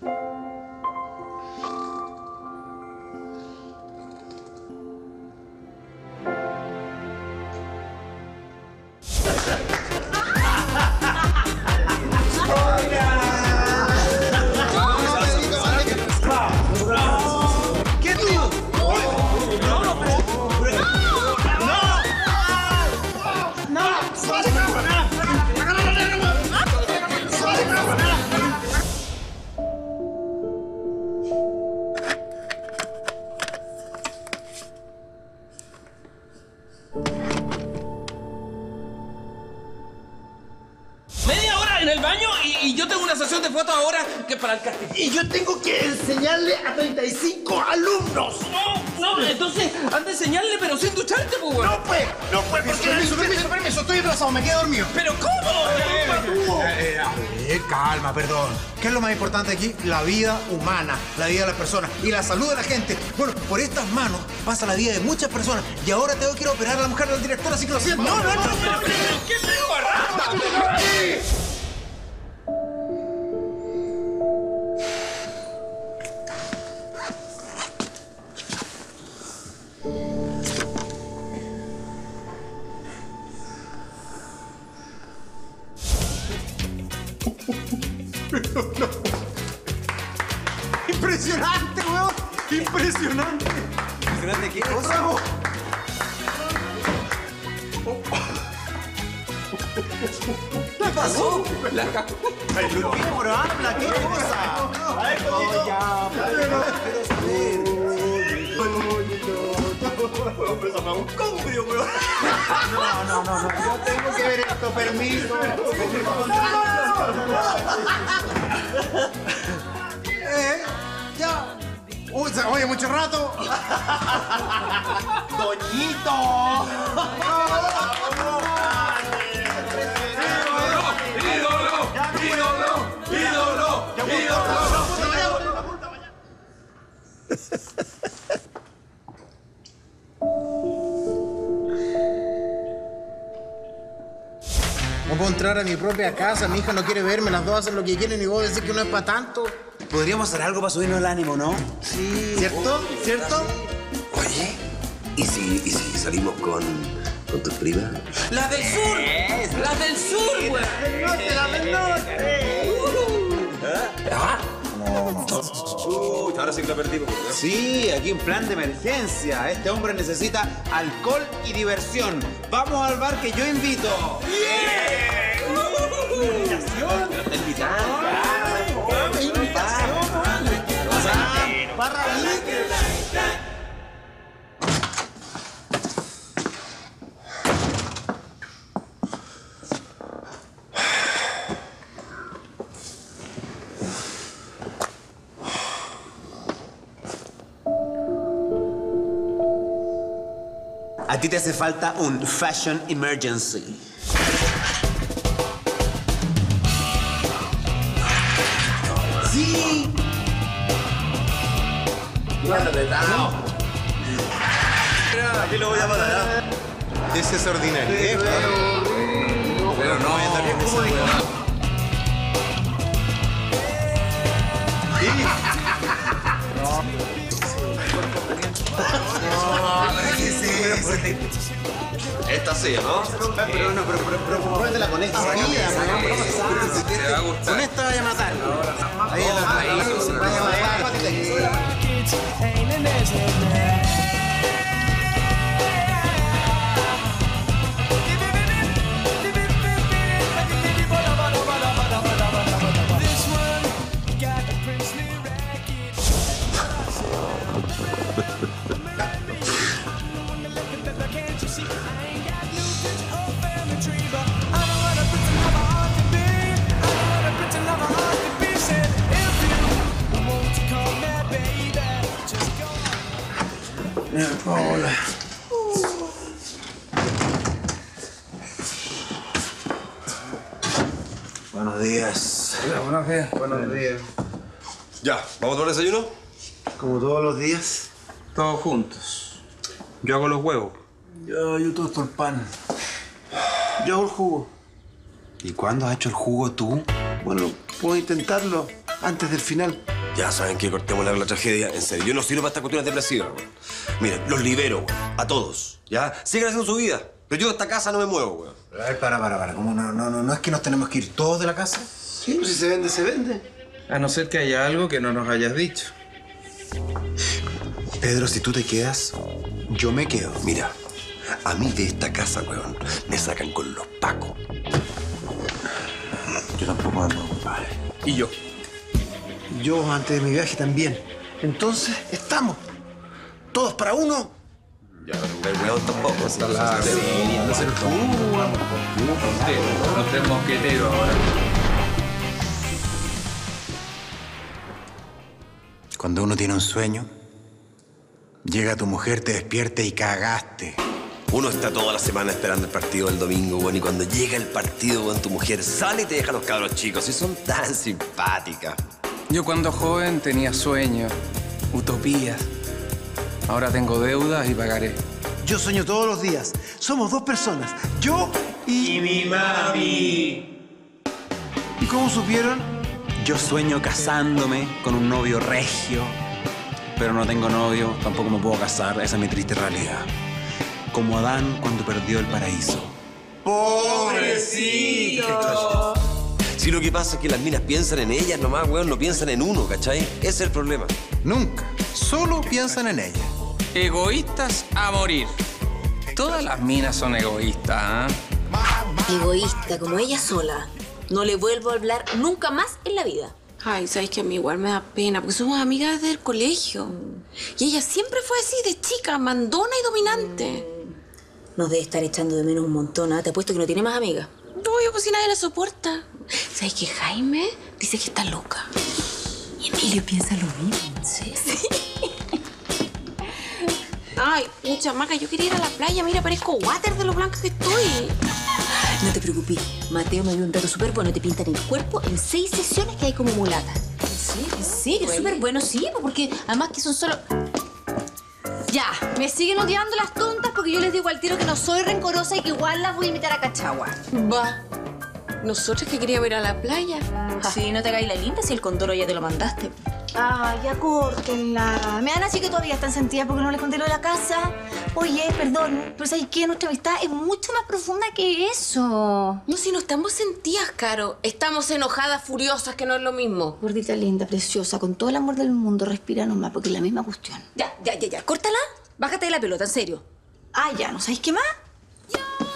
¿Qué baño y, y yo tengo una sesión de fotos ahora que para el casting. Y yo tengo que enseñarle a 35 alumnos. No, no, entonces anda a enseñarle pero sin ducharte, pues. No, pues, no, pues, porque... Permiso, permiso, permiso, estoy atrasado, me quedé dormido. ¿Pero cómo? Eh, a ver, calma, perdón. ¿Qué es lo más importante aquí? La vida humana, la vida de las personas y la salud de la gente. Bueno, por estas manos pasa la vida de muchas personas y ahora tengo que ir a operar a la mujer del director, así que lo siento. No, no, no, pero, pero, pero, ¿qué arrastra? Impresionante, weón. Impresionante. ¿Impresionante qué cosa? ¿Qué pasó? La cagó. Pero habla, ¿qué cosa? No, ya, pero quiero saber. No, no, no, no, yo tengo que ver esto, permiso. Eh, ya. Uy, se oye mucho rato. Doñito. Entrar a mi propia casa, mi hija no quiere verme, las dos hacen lo que quieren y vos decís que no es para tanto. Podríamos hacer algo para subirnos el ánimo, ¿no? Sí. ¿Cierto? ¿Cierto? Oye, ¿y si, y si salimos con, con tus primas? ¡La del sur! ¡La del sur, weón! Uy, ahora sí que lo perdimos. Sí, aquí en plan de emergencia. Este hombre necesita alcohol y diversión. Vamos al bar que yo invito. ¿Invitación? A ti te hace falta un fashion emergency. Aquí lo voy a parar. Ese es ordinario. ¿eh? Pero no, Esta sí, ¿no? Pero no, pero, pero, pero, con esta. Te va a gustar. Con esta vaya a matar. Ahí la Ahí, Vaya a matar. pain in his neck. Buenos días. Buenos días. Buenos días. Ya, ¿vamos a tomar desayuno? Como todos los días. Todos juntos. Yo hago los huevos. Yo, yo tosto el pan. Yo hago el jugo. ¿Y cuándo has hecho el jugo tú? Bueno, puedo intentarlo. antes del final. Ya saben que cortemos la, la tragedia. En serio, yo no sirvo para estas cuestiones depresivas, weón. Miren, los libero, weón. A todos. ¿Ya? Sigan haciendo su vida. Pero yo de esta casa no me muevo, weón. A ver, para, para, para. ¿Cómo no, no, no, no es que nos tenemos que ir todos de la casa? Sí, pues si se vende, se vende. A no ser que haya algo que no nos hayas dicho. Pedro, si tú te quedas, yo me quedo. Mira, a mí de esta casa, weón, me sacan con los pacos. Yo tampoco ando, compadre. Y yo. Yo antes de mi viaje también. Entonces, estamos. Todos para uno. Ya, tampoco. sí, no se Los tres mosqueteros ahora. Cuando uno tiene un sueño, llega tu mujer, te despierta y cagaste. Uno está toda la semana esperando el partido del domingo, weón, y cuando llega el partido, weón, tu mujer sale y te deja a los cabros chicos. Y son tan simpáticas. Yo cuando joven tenía sueños, utopías. Ahora tengo deudas y pagaré. Yo sueño todos los días. Somos dos personas. Yo y... mi mami. ¿Y cómo supieron? Yo sueño casándome con un novio regio, pero no tengo novio, tampoco me puedo casar, esa es mi triste realidad. Como Adán cuando perdió el paraíso. Si lo que pasa es que las minas piensan en ellas nomás, weón, no piensan en uno, ¿cachai? Ese es el problema. Nunca. Solo piensan en ella. Egoístas a morir. Todas las minas son egoístas, ¿ah? Egoísta, como ella sola. No le vuelvo a hablar nunca más en la vida. Ay, sabes que a mí igual me da pena, porque somos amigas desde el colegio. Y ella siempre fue así, de chica, mandona y dominante. Nos debe estar echando de menos un montón, ¿ah? Te apuesto que no tiene más amigas. No, yo pues si nadie la soporta. ¿Sabes que Jaime dice que está loca? Y Emilio piensa lo mismo. Sí, sí. Ay, pucha, Maca, yo quería ir a la playa. Mira, parezco water de lo blanca que estoy. No te preocupes. Mateo me dio un dato súper bueno. Te pintan el cuerpo en seis sesiones que hay como mulata. Sí, en serio, súper bueno, sí, porque además que son solo... Ya, me siguen odiando las tontas porque yo les digo al tiro que no soy rencorosa y que igual las voy a invitar a Cachagua. Va. Nosotros que queríamos ir a la playa. Sí, no te hagáis la linda si el condoro ya te lo mandaste. Ay, ya córtenla. Me dan así que todavía están sentidas porque no les conté lo de la casa. Oye, perdón, pero ¿sabes qué? Nuestra amistad es mucho más profunda que eso. No, si no estamos sentidas, Caro. Estamos enojadas, furiosas, que no es lo mismo. Gordita linda, preciosa, con todo el amor del mundo, respira nomás porque es la misma cuestión. Ya, ya, ya, ya. Córtala. Bájate de la pelota, en serio. Ah, ya, ¿no sabéis qué más?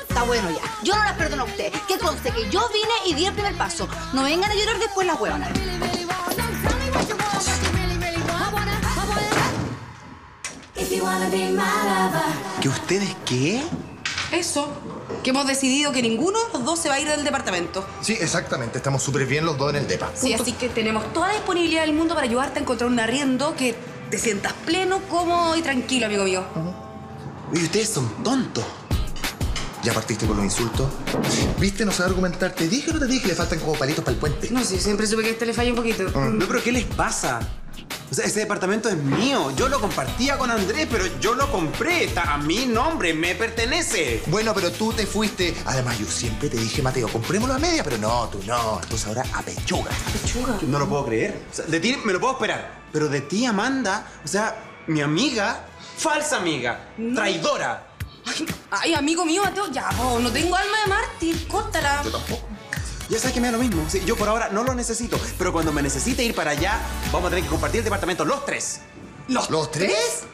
Está bueno ya. Yo no las perdono a usted. Que conste que yo vine y di el primer paso. No vengan a llorar después las hueonas. ¿Que ustedes qué? Eso, que hemos decidido que ninguno de los dos se va a ir del departamento. Sí, exactamente. Estamos súper bien los dos en el depa. Sí, así que tenemos toda la disponibilidad del mundo para ayudarte a encontrar un arriendo que te sientas pleno, cómodo y tranquilo, amigo mío. Y ustedes son tontos. ¿Ya partiste con los insultos? ¿Viste? No sé argumentar. Te dije o no te dije, le faltan como palitos para el puente. No, sí, siempre supe que a este le falla un poquito. No, pero ¿qué les pasa? O sea, ese departamento es mío. Yo lo compartía con Andrés, pero yo lo compré. Está a mi nombre, me pertenece. Bueno, pero tú te fuiste. Además, yo siempre te dije, Mateo, comprémoslo a media, pero no, tú no. Entonces ahora a pechuga. No lo puedo creer. O sea, de ti me lo puedo esperar. Pero de ti, Amanda, o sea, mi amiga, falsa amiga, traidora. Ay, amigo mío, Mateo, ya, po, no tengo alma de mártir, córtala. Yo tampoco. Ya sabes que me da lo mismo. Sí, yo por ahora no lo necesito. Pero cuando me necesite ir para allá, vamos a tener que compartir el departamento los tres. ¿Los, ¿Los tres?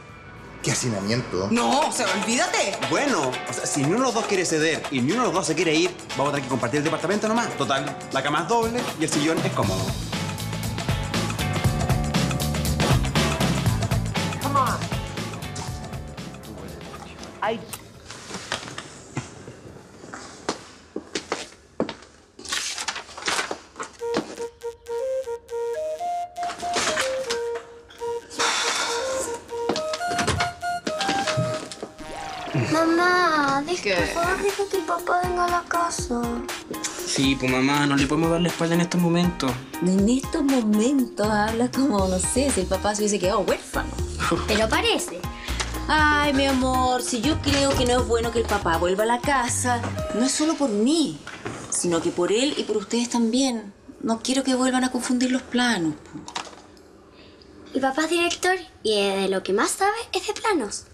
¿Qué hacinamiento? No, o sea, olvídate. Bueno, o sea, si ni uno de los dos quiere ceder y ni uno de los dos se quiere ir, vamos a tener que compartir el departamento nomás. Total, la cama es doble y el sillón es cómodo. Sí, pues mamá, no le podemos dar la espalda en estos momentos. En estos momentos habla como, no sé, si el papá se hubiese quedado huérfano. Pero parece. Ay, mi amor, si yo creo que no es bueno que el papá vuelva a la casa, no es solo por mí, sino que por él y por ustedes también. no quiero que vuelvan a confundir los planos. Mi papá es director y de lo que más sabe es de planos.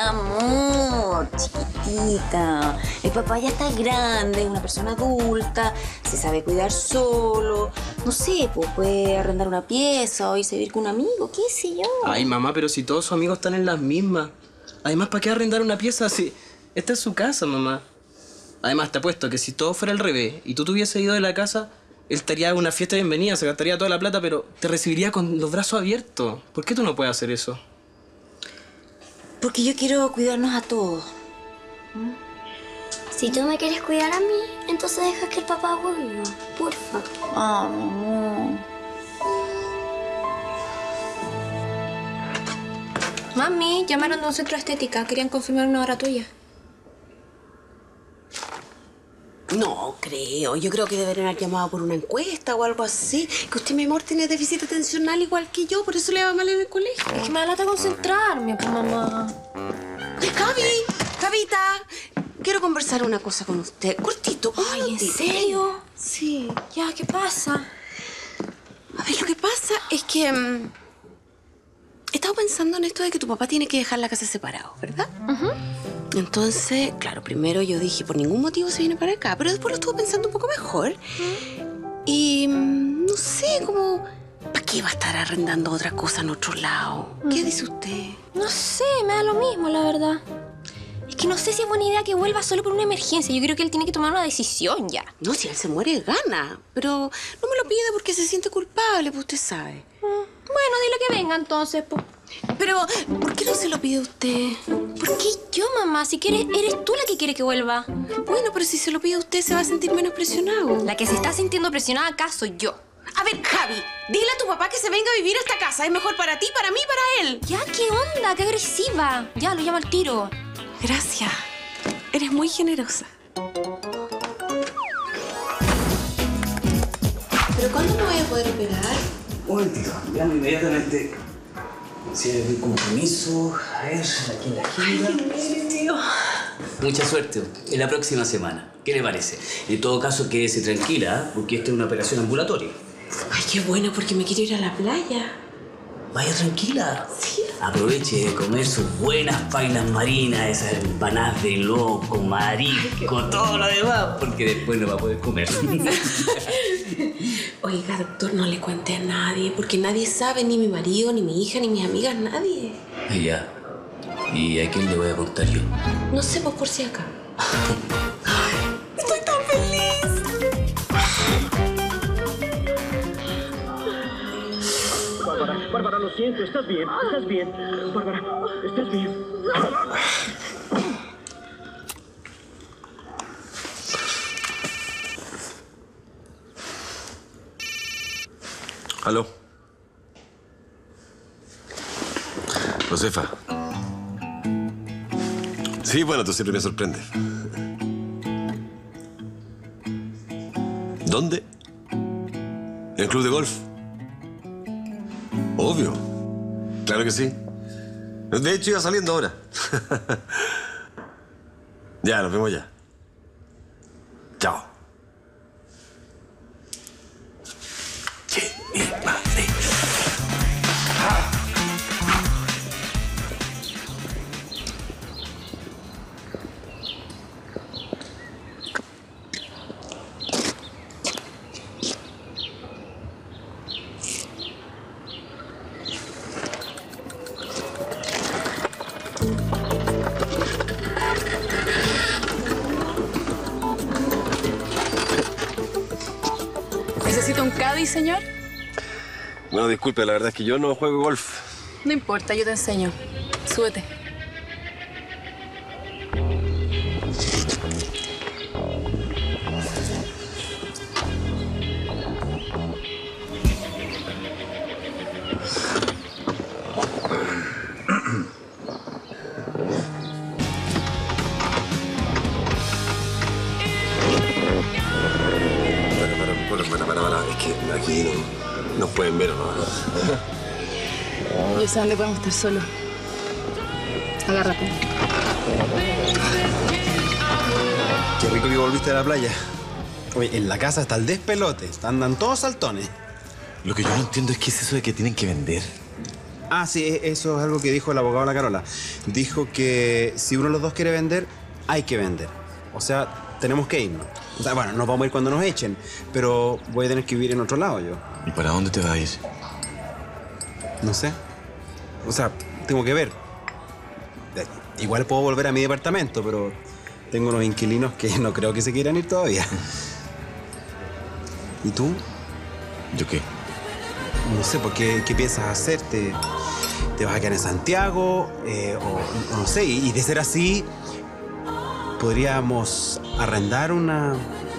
Amor, chiquitita. El papá ya está grande, es una persona adulta, se sabe cuidar solo. No sé, pues puede arrendar una pieza o irse a vivir con un amigo, qué sé yo. Ay, mamá, pero si todos sus amigos están en las mismas. Además, ¿para qué arrendar una pieza si esta es su casa, mamá? Además, te apuesto que si todo fuera al revés y tú te hubieses ido de la casa, él estaría en una fiesta de bienvenida, se gastaría toda la plata, pero te recibiría con los brazos abiertos. ¿Por qué tú no puedes hacer eso? Porque yo quiero cuidarnos a todos. Si tú me quieres cuidar a mí, entonces deja que el papá vuelva. Porfa. Ah, mi amor. Mami, llamaron de un centro de estética. Querían confirmar una hora tuya. No creo. Yo creo que deberían haber llamado por una encuesta o algo así. Que usted, mi amor, tiene déficit atencional igual que yo, por eso le va mal en el colegio. Es que me da lata concentrarme, pues, mamá. Javi, Javita, quiero conversar una cosa con usted. Cortito. un Ay, ¿en serio? Sí. Ya, ¿qué pasa? A ver, lo que pasa es que... mm, he estado pensando en esto de que tu papá tiene que dejar la casa separado, ¿verdad? Entonces, claro, primero yo dije, por ningún motivo se viene para acá, pero después lo estuve pensando un poco mejor. Y mm, no sé, como, ¿para qué va a estar arrendando otra cosa en otro lado? ¿Qué dice usted? No sé, me da lo mismo, la verdad. Es que no sé si es buena idea que vuelva solo por una emergencia. Yo creo que él tiene que tomar una decisión ya. No, si él se muere, gana. Pero no me lo pide porque se siente culpable, pues usted sabe. Bueno, dile que venga entonces, pues. Pero, ¿por qué no se lo pide usted? ¿Por qué yo, mamá? Si quieres, eres tú la que quiere que vuelva. Bueno, pero si se lo pide usted, se va a sentir menos presionado. La que se está sintiendo presionada acá soy yo. A ver, Javi, dile a tu papá que se venga a vivir a esta casa. Es mejor para ti, para mí, para él. Ya, ¿qué onda? ¡Qué agresiva! Ya, lo llamo al tiro. Gracias. Eres muy generosa. ¿Pero cuándo me voy a poder operar? Un momentito, veamos inmediatamente si hay algún compromiso. A ver, aquí en la agenda. Mucha suerte en la próxima semana. ¿Qué le parece? En todo caso, quédese tranquila, ¿eh? porque esta es una operación ambulatoria. Ay, qué bueno, porque me quiero ir a la playa. Vaya tranquila. Aproveche de comer sus buenas pailas marinas, esas empanadas de loco, marisco, todo lo demás, porque después no va a poder comer. Oiga, doctor, no le cuente a nadie, porque nadie sabe, ni mi marido, ni mi hija, ni mis amigas, nadie. Y ya. ¿Y a quién le voy a contar yo? No sé, pues por si acá. Estoy tan feliz. Bárbara, Bárbara, lo siento, estás bien, estás bien. Bárbara, estás bien. ¿Aló? Josefa. Sí, bueno, tú siempre me sorprendes. ¿Dónde? ¿En el club de golf? Obvio. Claro que sí. De hecho, iba saliendo ahora. ya, nos vemos ya. Bueno, disculpe, la verdad es que yo no juego golf. No importa, yo te enseño. Súbete. Yo sé dónde podemos estar solos. Agárrate. Qué rico que volviste a la playa. Oye, en la casa está el despelote. Andan todos saltones. Lo que yo no entiendo es qué es eso de que tienen que vender. Ah, sí, e- eso es algo que dijo el abogado La Carola. Dijo que si uno de los dos quiere vender, hay que vender. O sea, tenemos que irnos. O sea, bueno, nos vamos a ir cuando nos echen, pero voy a tener que vivir en otro lado yo. ¿Y para dónde te vas a ir? No sé. O sea, tengo que ver. Eh, Igual puedo volver a mi departamento, pero tengo unos inquilinos que no creo que se quieran ir todavía. ¿Y tú? ¿Yo qué? No sé, ¿por qué, qué piensas hacer? ¿Te, te vas a quedar en Santiago? Eh, o, no sé, y, y de ser así, podríamos arrendar una,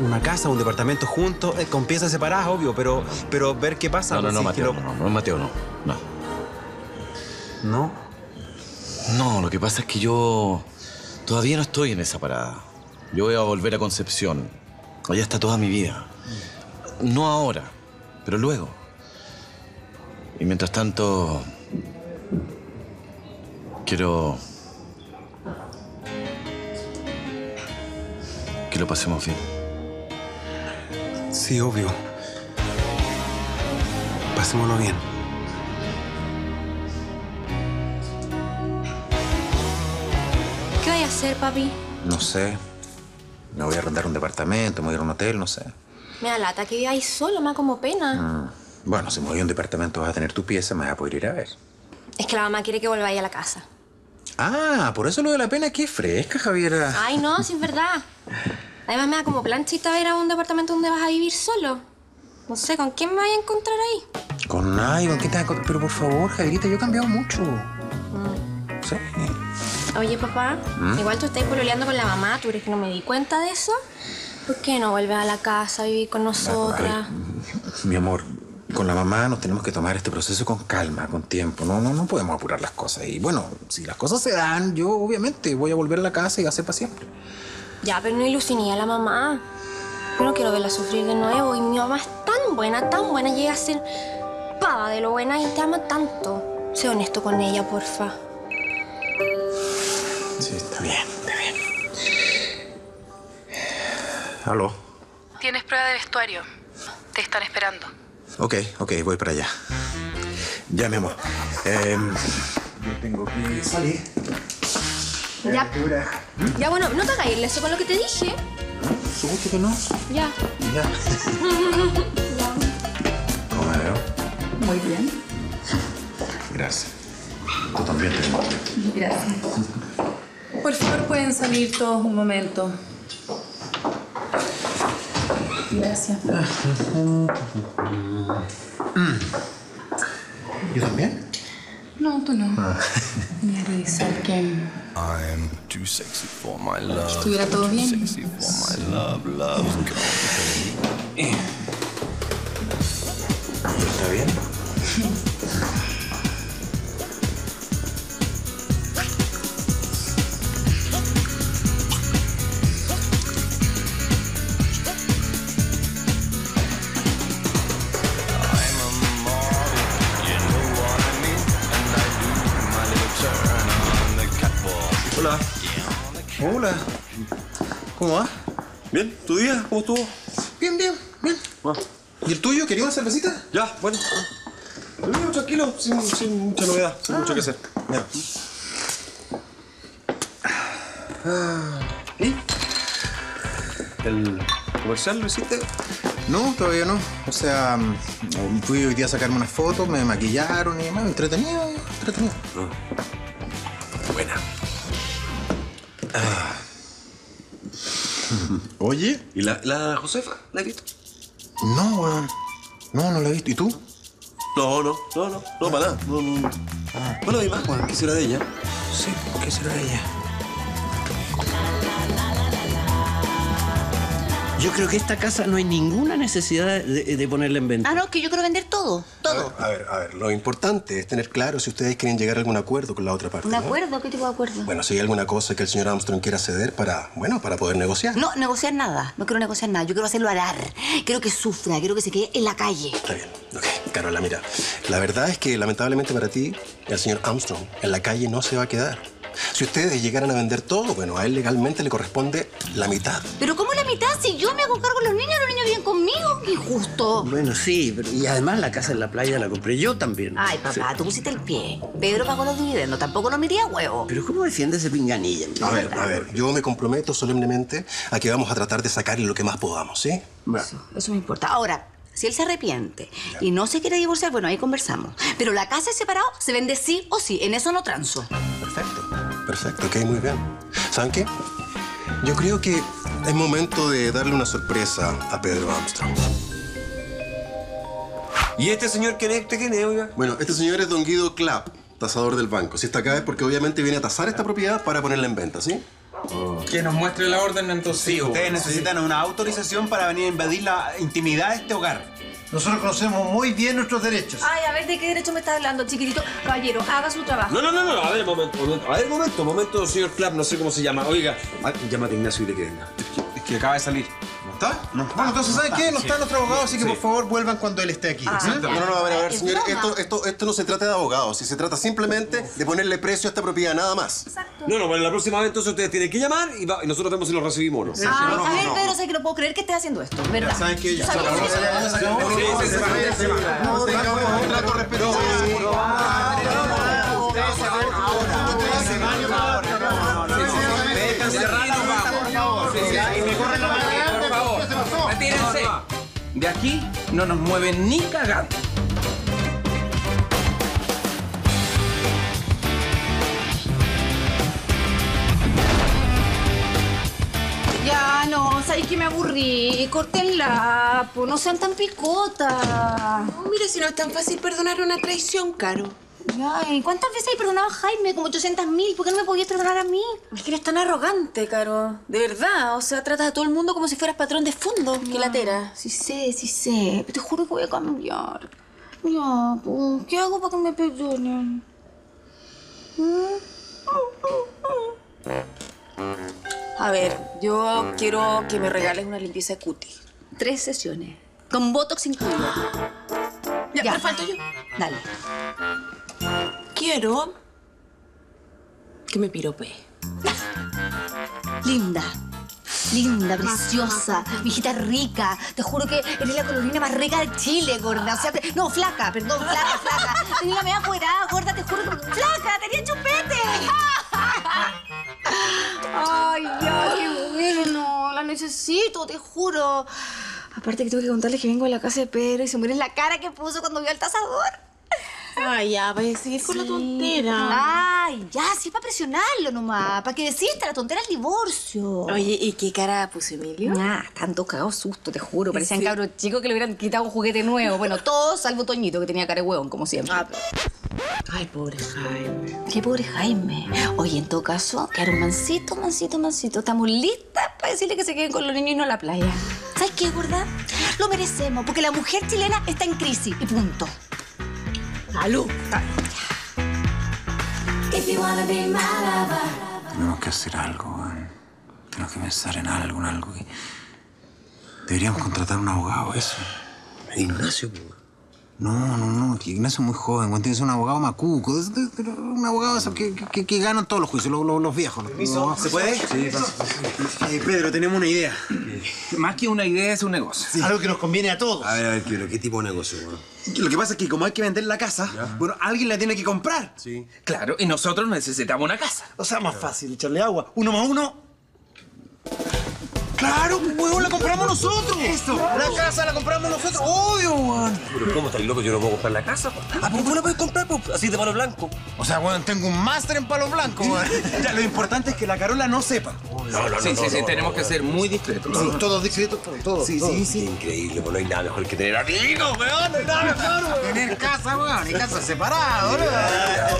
una casa, un departamento juntos, eh, con piezas separadas, obvio, pero, pero ver qué pasa. No, no, no, Mateo, no, no, Mateo, no. No. ¿No? No, lo que pasa es que yo todavía no estoy en esa parada. Yo voy a volver a Concepción. Allá está toda mi vida. No ahora, pero luego. Y mientras tanto, quiero que lo pasemos bien. Sí, obvio. Pasémoslo bien. Hacer, papi? No sé. Me voy a arrendar un departamento, me voy a ir a un hotel, no sé. Me da lata que viváis solo, me da como pena. Mm. Bueno, si me voy a un departamento vas a tener tu pieza, me vas a poder ir a ver. Es que la mamá quiere que volváis a la casa. Ah, por eso lo de la pena es fresca, Javiera. Ay, no, si es verdad. Además me da como planchita ir a un departamento donde vas a vivir solo. No sé, ¿con quién me voy a encontrar ahí? Con nadie, ¿con qué te vas a encontrar? Pero por favor, Javierita, yo he cambiado mucho. Sí. Oye, papá, ¿Mm? igual tú estás pololeando con la mamá, ¿tú crees que no me di cuenta de eso? ¿Por qué no vuelves a la casa a vivir con nosotras? Mi amor, con la mamá nos tenemos que tomar este proceso con calma, con tiempo. No, no, no podemos apurar las cosas. Y bueno, si las cosas se dan, yo obviamente voy a volver a la casa y va a ser para siempre. Ya, pero no ilusioné a la mamá. Yo no quiero verla sufrir de nuevo. Y mi mamá es tan buena, tan buena, llega a ser pava de lo buena y te ama tanto. Sé honesto con ella, porfa. Sí, está bien, está bien. Aló. Tienes prueba de vestuario. Te están esperando. Ok, ok, voy para allá. Ya, mi amor. Em, yo tengo que salir. Ya, ya bueno, no te hagas irle eso con lo que te dije. Supuesto que no. Ya. Ya. ¿Cómo me veo? Muy bien. Gracias. Tú también te. Gracias. Por favor, pueden salir todos un momento. Gracias. ¿Yo también? No, tú no. Voy a revisar que I'm too sexy for my love. estuviera todo bien. Sexy for my love, love. ¿Cómo va? Bien, ¿tu día? ¿Cómo estuvo? Bien, bien, bien. ¿Y el tuyo? ¿Quería una cervecita? Ya, bueno. Mío, tranquilo, sin, sin mucha novedad, sin mucho que hacer. Ya. Ah, ¿Y? ¿El comercial lo hiciste? No, todavía no. O sea, mm, fui hoy día a sacarme unas fotos, me maquillaron y demás. Entretenido, entretenido. Buena. Oye. ¿Y la, la Josefa? ¿La has visto? No, weón. No, no la he visto. ¿Y tú? No, no, no, no, no, para nada. No, no. No la vi más, Juan. ¿Qué será de ella? Sí, ¿qué será de ella? Yo creo que esta casa no hay ninguna necesidad de, de ponerla en venta. Ah, no, que yo quiero vender todo. Todo. A ver, a ver, lo importante es tener claro si ustedes quieren llegar a algún acuerdo con la otra parte. ¿Un ¿no? acuerdo? ¿Qué tipo de acuerdo? Bueno, si hay alguna cosa que el señor Armstrong quiera ceder para, bueno, para poder negociar. No, negociar nada. No quiero negociar nada. Yo quiero hacerlo arar. Quiero que sufra. Quiero que se quede en la calle. Está bien. Ok, Carola, mira. La verdad es que lamentablemente para ti, el señor Armstrong en la calle no se va a quedar. Si ustedes llegaran a vender todo, bueno, a él legalmente le corresponde la mitad. ¿Pero mitad? Si yo me hago cargo de los niños, los niños viven conmigo. ¡Qué injusto! Bueno, sí, pero y además la casa en la playa la compré yo también. Ay, papá, tú pusiste el pie. Pedro pagó los dividendos, tampoco lo miré a huevo. Pero ¿cómo defiende ese pinganilla? A ver, a ver, yo me comprometo solemnemente a que vamos a tratar de sacarle lo que más podamos, ¿sí? Eso me importa. Ahora, si él se arrepiente y no se quiere divorciar, bueno, ahí conversamos. Pero la casa es separado, se vende sí o sí. En eso no transo. Perfecto, ok, muy bien. ¿Saben qué? Yo creo que es momento de darle una sorpresa a Pedro Armstrong. ¿Y este señor quién es? ¿Este quién es, oiga? Bueno, este señor es don Guido Clapp, tasador del banco. Si está acá es porque obviamente viene a tasar esta propiedad para ponerla en venta, ¿sí? Que nos muestre la orden entonces. Sí, ustedes necesitan una autorización para venir a invadir la intimidad de este hogar. Nosotros conocemos muy bien nuestros derechos. Ay, a ver, ¿de qué derecho me estás hablando, chiquitito? Caballero, haga su trabajo. No, no, no, no, a ver, momento, momento. A ver, momento, momento, señor Clapp, no sé cómo se llama. Oiga, ah, llámate Ignacio y dile que venga. Es que acaba de salir. ¿No está? No. Bueno, entonces, ¿saben qué? No está nuestro abogado, así que por favor vuelvan cuando él esté aquí. No, no, no, a ver, a ver, señores, esto, esto, esto no se trata de abogados, si se trata simplemente de ponerle precio a esta propiedad, nada más. No, no, bueno, la próxima vez entonces ustedes tienen que llamar y, va- y nosotros vemos si lo recibimos o no. Ay, a ver, Pedro, sé que no puedo creer que estés haciendo esto, ¿verdad? ¿Saben qué? Yo sabía que eso- De aquí no nos mueven ni cagando. Ya, no, sabéis que me aburrí. Córtenla, pues no sean tan picotas. mira, si no es tan fácil perdonar una traición, Caro. Ay, ¿cuántas veces hay perdonado a Jaime? Como 800 mil. ¿Por qué no me podías perdonar a mí? Es que eres tan arrogante, Caro. De verdad. O sea, tratas a todo el mundo como si fueras patrón de fondo. Qué latera. Sí sé, sí sé. Te juro que voy a cambiar. Ya, pues, ¿qué hago para que me perdonen? A ver, yo quiero que me regales una limpieza de cutis. Tres sesiones. Con Botox incluido. Ya, me falto yo. Dale. Quiero que me pirope. Linda. Linda, preciosa, viejita rica. Te juro que eres la colorina más rica de Chile, gorda. O sea, te- no, flaca, perdón, flaca, flaca. Tenía la media fuera, gorda, te juro que. ¡Flaca! ¡Tenía chupete! Ay, ya, qué bueno. La necesito, te juro. Aparte que tengo que contarles que vengo de la casa de Pedro y se muere la cara que puso cuando vio al tasador. Ay, ya, voy a seguir con la tontera. Ay, ya, sí, para presionarlo nomás. Para que deciste la tontera el divorcio. Oye, ¿y qué cara puso Emilio? Ah, tanto cagado susto, te juro. Parecían Sí. cabros chicos que le hubieran quitado un juguete nuevo. Bueno, todos salvo Toñito, que tenía cara de huevón, como siempre. Ay, pobre Jaime. Qué pobre Jaime. Oye, en todo caso, quedaron mansito, mansito, mansito. Estamos listas para decirle que se queden con los niños y no a la playa. ¿Sabes qué, gorda? Lo merecemos, porque la mujer chilena está en crisis. Y punto. Salud. Tenemos que hacer algo, weón. Tenemos que pensar en algo, en algo que... Deberíamos contratar un abogado, eso. Ignacio, No, no, no, que Ignacio es muy joven, weón. Tiene que ser un abogado macuco. Un abogado que, que, que ganan todos los juicios, los, los- los viejos. los- ¿Se puede? Sí, Eh, Pedro, tenemos una idea. Más que una idea es un negocio. Algo que nos conviene a todos. A ver, a ver, Pedro, ¿qué tipo de negocio, weón? Lo que pasa es que como hay que vender la casa, bueno, alguien la tiene que comprar. Sí. Claro, y nosotros necesitamos una casa. O sea, más fácil echarle agua. Uno más uno. ¡Claro, huevón! ¡La compramos nosotros! ¡Eso! ¡La casa la compramos nosotros! ¡Obvio, weón! Pero ¿cómo estáis loco? Yo no puedo comprar la casa. po. Ah, pero tú la puedes comprar, po, así de palo blanco. O sea, weón, tengo un máster en palo blanco, weón. Ya, lo importante es que la Carola no sepa. No, no, Sí, no, sí, no, sí, no, tenemos no, que ser muy discretos. Sí, todos discretos, todos, todos. Sí, todos. sí, sí. Increíble, pues no hay nada mejor que tener amigos, weón. No hay nada mejor, weón. Tener casa, weón, y casa separada, ¿verdad?